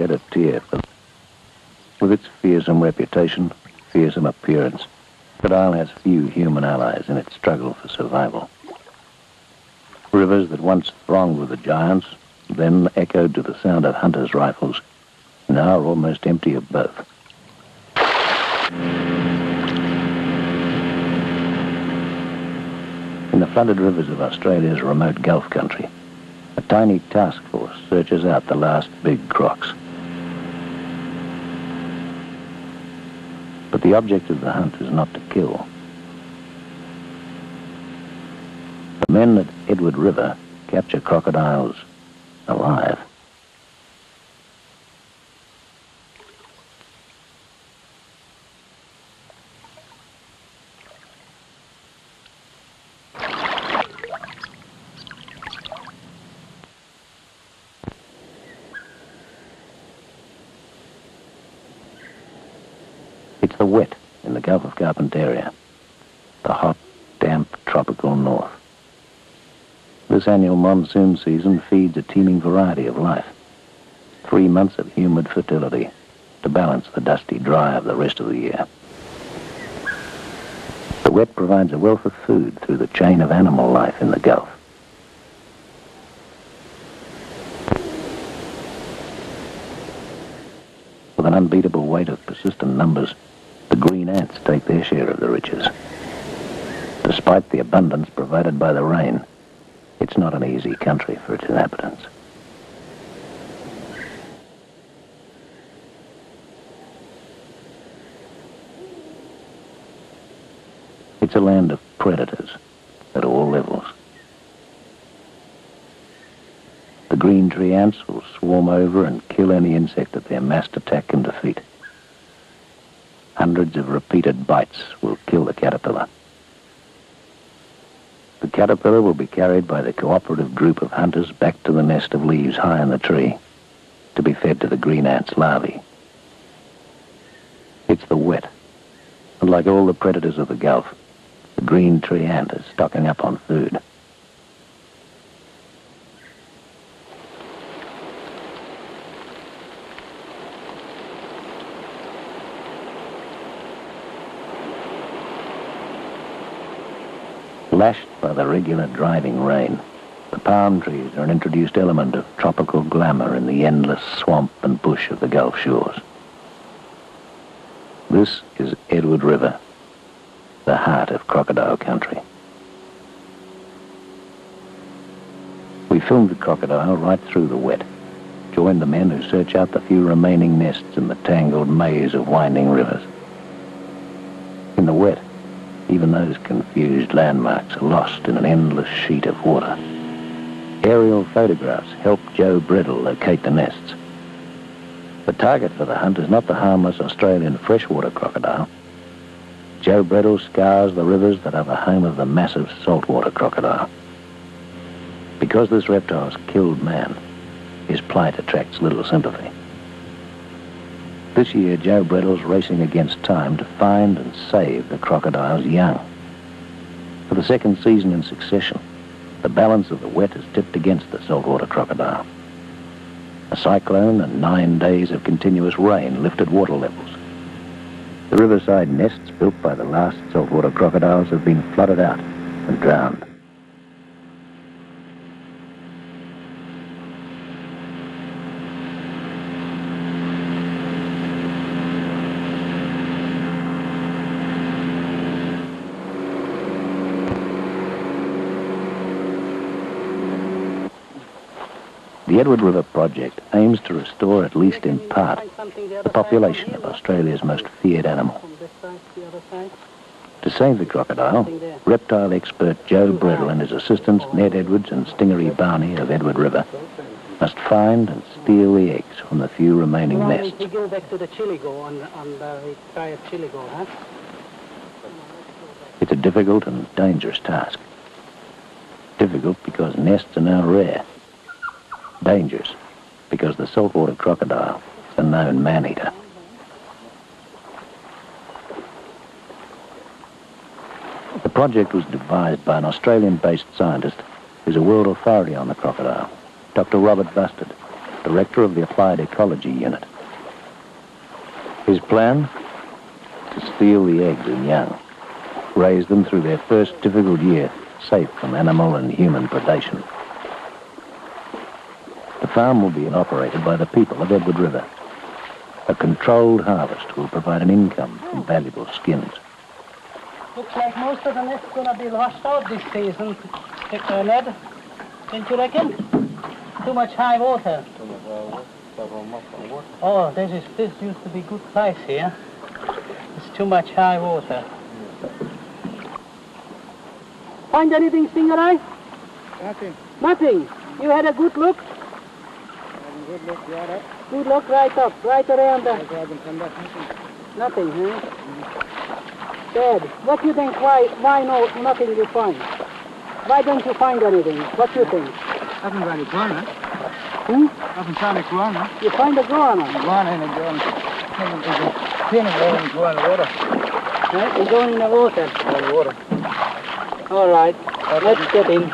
Shed a tear for With its fearsome reputation, fearsome appearance, But crocodile has few human allies in its struggle for survival. Rivers that once thronged with the giants, then echoed to the sound of hunters' rifles, now are almost empty of both. In the flooded rivers of Australia's remote Gulf country, a tiny task force searches out the last big crocs. But the object of the hunt is not to kill. The men at Edward River capture crocodiles alive. It's the wet in the Gulf of Carpentaria, the hot, damp, tropical north. This annual monsoon season feeds a teeming variety of life. Three months of humid fertility to balance the dusty dry of the rest of the year. The wet provides a wealth of food through the chain of animal life in the Gulf. With an unbeatable weight of persistent numbers, the green ants take their share of the riches. Despite the abundance provided by the rain, it's not an easy country for its inhabitants. It's a land of predators at all levels. The green tree ants will swarm over and kill any insect that their massed attack can defeat. Hundreds of repeated bites will kill the caterpillar. The caterpillar will be carried by the cooperative group of hunters back to the nest of leaves high in the tree to be fed to the green ant's larvae. It's the wet. And like all the predators of the Gulf, the green tree ant is stocking up on food. By the regular driving rain, the palm trees are an introduced element of tropical glamour in the endless swamp and bush of the Gulf shores. This is Edward River, the heart of crocodile country. We filmed the crocodile right through the wet, joined the men who search out the few remaining nests in the tangled maze of winding rivers. In the wet, even those confused landmarks are lost in an endless sheet of water. Aerial photographs help Joe Bredl locate the nests. The target for the hunt is not the harmless Australian freshwater crocodile. Joe Bredl scours the rivers that are the home of the massive saltwater crocodile. Because this reptile's killed man, his plight attracts little sympathy. This year, Joe Bredl's racing against time to find and save the crocodile's young. For the second season in succession, the balance of the wet has tipped against the saltwater crocodile. A cyclone and nine days of continuous rain lifted water levels. The riverside nests built by the last saltwater crocodiles have been flooded out and drowned. The Edward River Project aims to restore, at least in part, the population of Australia's most feared animal. To save the crocodile, reptile expert Joe Bredl and his assistants Ned Edwards and Stingery Barney of Edward River must find and steal the eggs from the few remaining nests. We go back to the Chiligo and, and we try a Chiligo, huh? It's a difficult and dangerous task. Difficult because nests are now rare. Dangerous because the saltwater crocodile is a known man-eater. The project was devised by an Australian-based scientist who's a world authority on the crocodile, Dr. Robert Bustard. director of the Applied Ecology Unit. His plan? To steal the eggs and young, raise them through their first difficult year, safe from animal and human predation. The farm will be operated by the people of Edward River. A controlled harvest will provide an income from valuable skins. Looks like most of the nest's gonna be washed out this season, uh, Ned. Don't you reckon? Too much high water. Oh, this is this used to be good place here. It's too much high water. Find anything, Stingray? Nothing. Nothing. You had a good look? Good look right up. Look right up, right around the... Like I've been come back nothing. Huh? Dad, what do you think? Why, why no, nothing you find? Why don't you find anything? What do you think? Haven't got any guana. Hmm? Haven't found a guana. You find a guana. Guana in a guana. There's a of oil in guana water. Huh? You're going in the water. All water. All right, let's get in.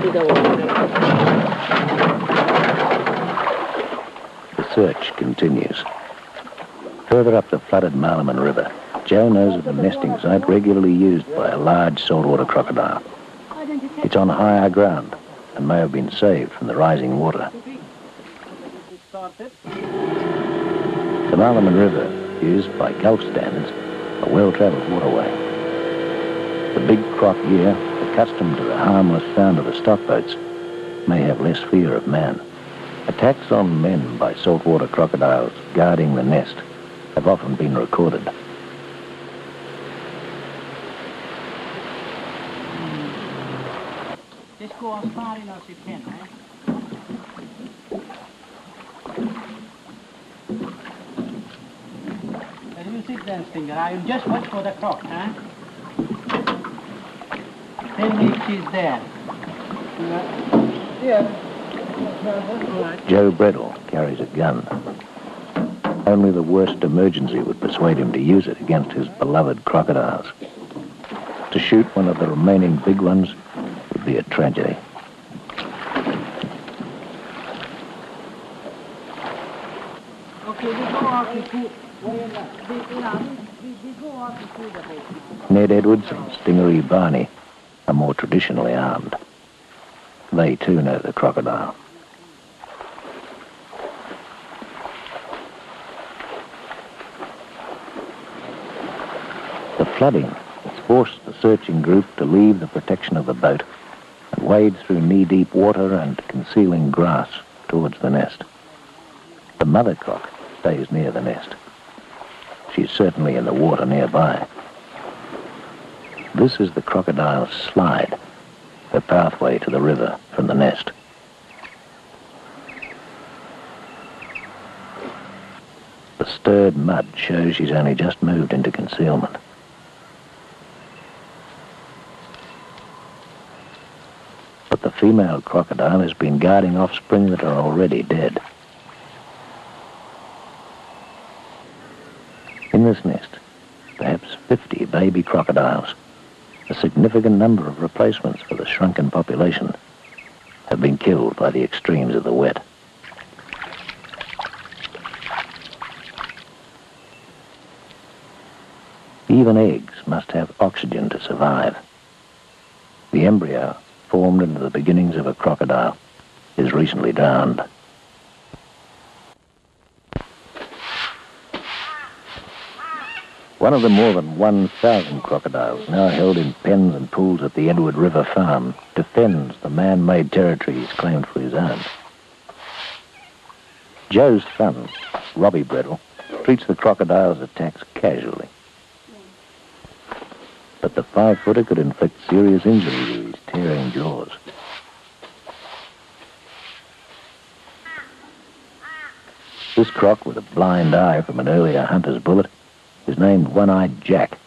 To the water. The search continues. Further up the flooded Marleman River, Joe knows of a nesting site regularly used by a large saltwater crocodile. It's on higher ground and may have been saved from the rising water. The Marleman River is, by Gulf standards, a well-travelled waterway. The big croc here, accustomed to the harmless sound of the stockboats, may have less fear of man. Attacks on men by saltwater crocodiles guarding the nest have often been recorded. You can? Well, you sit there, Stinger. I will just watch for the clock, huh? Tell me if she's there. Yeah. Joe Bredl carries a gun. Only the worst emergency would persuade him to use it against his beloved crocodiles. To shoot one of the remaining big ones would be a tragedy. Ned Edwards and Stingery Barney are more traditionally armed. They too know the crocodile. The flooding has forced the searching group to leave the protection of the boat and wade through knee-deep water and concealing grass towards the nest. The mother croc stays near the nest. She's certainly in the water nearby. This is the crocodile's slide, the pathway to the river from the nest. The stirred mud shows she's only just moved into concealment. But the female crocodile has been guarding offspring that are already dead. In this nest, perhaps 50 baby crocodiles, a significant number of replacements for the shrunken population, have been killed by the extremes of the wet. Even eggs must have oxygen to survive. The embryo, formed into the beginnings of a crocodile, is recently drowned. One of the more than 1,000 crocodiles now held in pens and pools at the Edward River Farm defends the man-made territory he's claimed for his own. Joe's son, Robbie Bredl, treats the crocodile's attacks casually. But the five-footer could inflict serious injury to his tearing jaws. This croc, with a blind eye from an earlier hunter's bullet, is named One-Eyed Jack.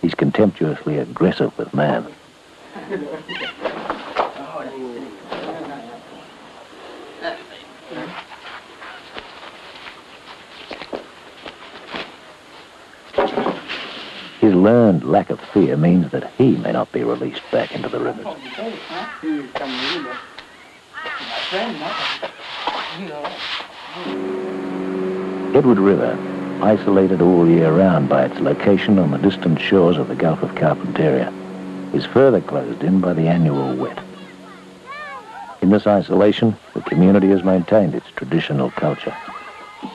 He's contemptuously aggressive with man. His learned lack of fear means that he may not be released back into the rivers. Edward River, isolated all year round by its location on the distant shores of the Gulf of Carpentaria, is further closed in by the annual wet. In this isolation, the community has maintained its traditional culture.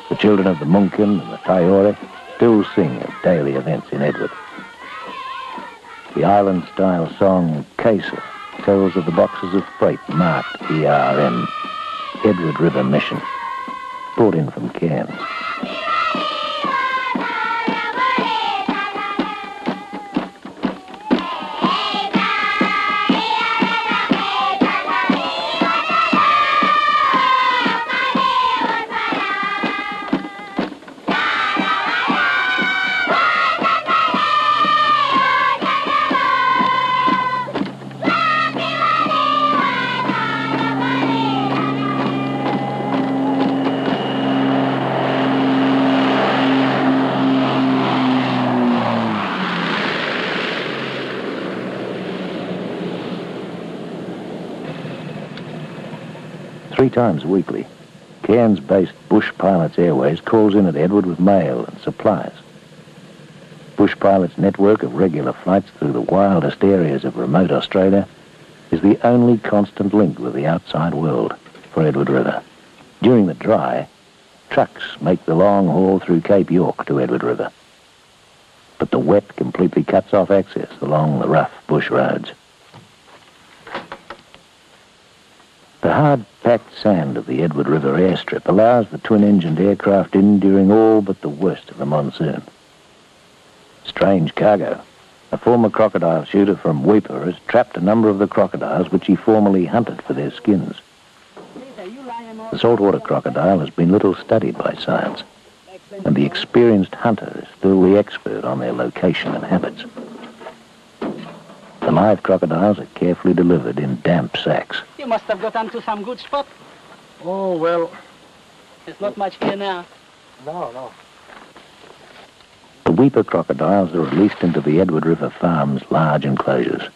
The children of the Munkin and the Tayore still sing at daily events in Edward. The island-style song Kesa tells of the boxes of freight marked ERM, Edward River Mission, brought in from Cairns. Times weekly, Cairns-based Bush Pilots Airways calls in at Edward with mail and supplies. Bush Pilots' network of regular flights through the wildest areas of remote Australia is the only constant link with the outside world for Edward River. During the dry, trucks make the long haul through Cape York to Edward River. But the wet completely cuts off access along the rough bush roads. The hard-packed sand of the Edward River airstrip allows the twin-engined aircraft in during all but the worst of the monsoon. Strange cargo. A former crocodile shooter from Weipa has trapped a number of the crocodiles which he formerly hunted for their skins. The saltwater crocodile has been little studied by science, and the experienced hunter is still the expert on their location and habits. The live crocodiles are carefully delivered in damp sacks. You must have got onto some good spot. Oh, well, There's not much here now. no, no. The Weipa crocodiles are released into the Edward River Farm's large enclosures.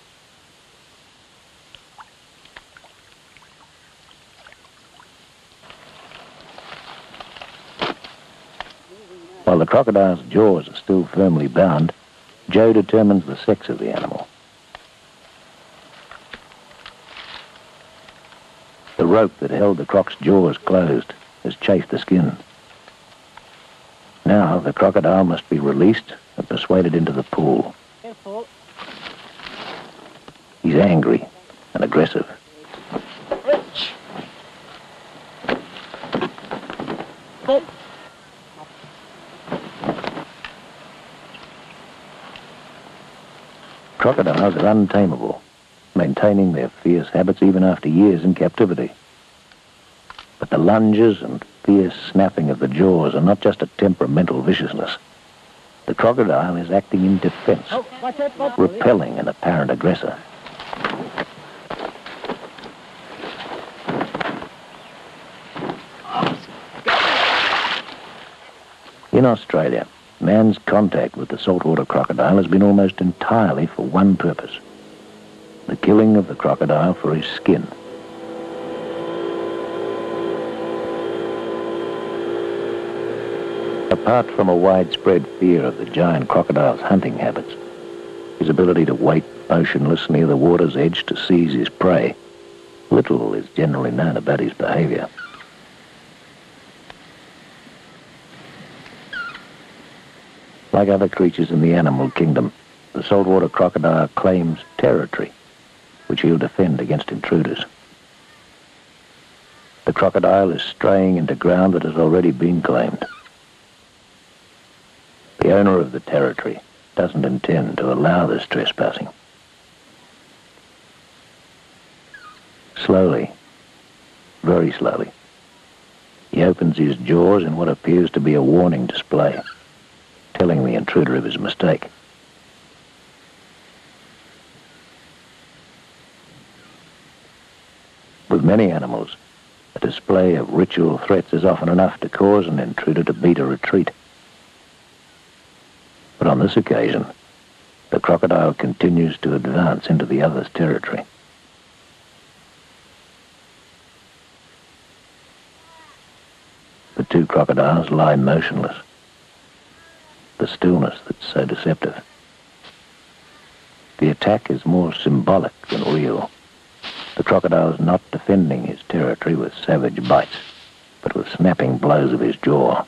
While the crocodile's jaws are still firmly bound, Joe determines the sex of the animal. The rope that held the croc's jaws closed has chafed the skin. Now the crocodile must be released and persuaded into the pool. Careful. He's angry and aggressive. Rich. Go. Crocodiles are untamable, maintaining their fierce habits even after years in captivity. But the lunges and fierce snapping of the jaws are not just a temperamental viciousness. The crocodile is acting in defense, Oh, it, repelling an apparent aggressor. In Australia, man's contact with the saltwater crocodile has been almost entirely for one purpose the killing of the crocodile for his skin. Apart from a widespread fear of the giant crocodile's hunting habits, his ability to wait motionless near the water's edge to seize his prey, little is generally known about his behavior. Like other creatures in the animal kingdom, the saltwater crocodile claims territory, which he'll defend against intruders. The crocodile is straying into ground that has already been claimed. The owner of the territory doesn't intend to allow this trespassing. Slowly, very slowly, he opens his jaws in what appears to be a warning display, telling the intruder of his mistake. With many animals, a display of ritual threats is often enough to cause an intruder to beat a retreat. But on this occasion, the crocodile continues to advance into the other's territory. The two crocodiles lie motionless. The stillness that's so deceptive. The attack is more symbolic than real. The crocodile's not defending his territory with savage bites, but with snapping blows of his jaw.